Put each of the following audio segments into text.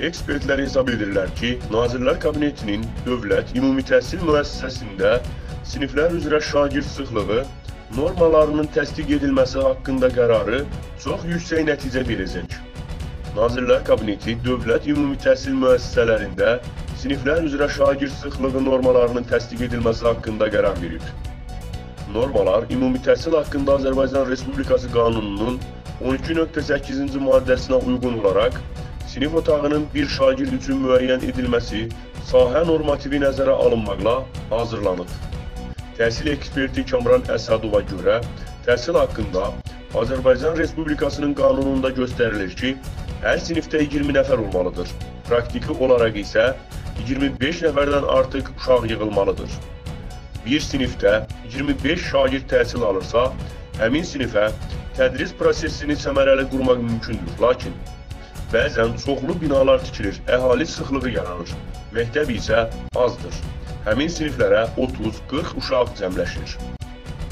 Ekspertlər hesab edirlər ki, Nazirlər Kabinetinin Dövlət Ümumi Təhsil müəssisəsində siniflər üzrə şagird sıxlığı normalarının təsdiq edilməsi haqqında qərarı çox yüksək nəticə verəcək. Nazirlər Kabineti dövlət ümumi təhsil müəssisələrində siniflər üzrə şagird sıxlığı normalarının təsdiq edilməsi haqqında qərar verib. Normalar ümumi təhsil haqqında Azərbaycan Respublikası qanununun 12.8-ci maddəsinə uyğun olaraq sinif otağının bir şagird üçün müəyyən edilməsi sahə normativi nəzərə alınmaqla hazırlanıb. Təhsil eksperti Kamran Əsədova görə təhsil haqqında Azərbaycan Respublikasının qanununda göstərilir ki, hər sinifdə 20 nəfər olmalıdır. Praktiki olaraq isə 25 nəfərdən artıq uşaq yığılmalıdır. Bir sinifdə 25 şagird təhsil alırsa, həmin sinifə tədris prosesini səmərəli qurmaq mümkündür. Lakin bəzən çoxlu binalar tikilir, əhali sıxlığı yaranır. Məktəb isə azdır. Həmin siniflərə 30-40 uşaq cəmləşir.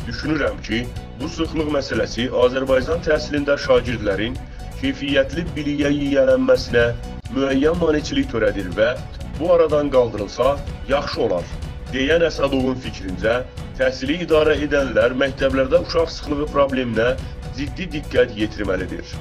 Düşünürəm ki, bu sıxlıq məsələsi Azərbaycan təhsilində şagirdlərin keyfiyyətli biliyə yiyələnməsinə müəyyən maneçilik törədir və bu aradan qaldırılsa yaxşı olar. Deyən Əsədovun fikrincə, təhsili idarə edənlər məktəblərdə uşaq sıxlığı probleminə ciddi diqqət yetirməlidir.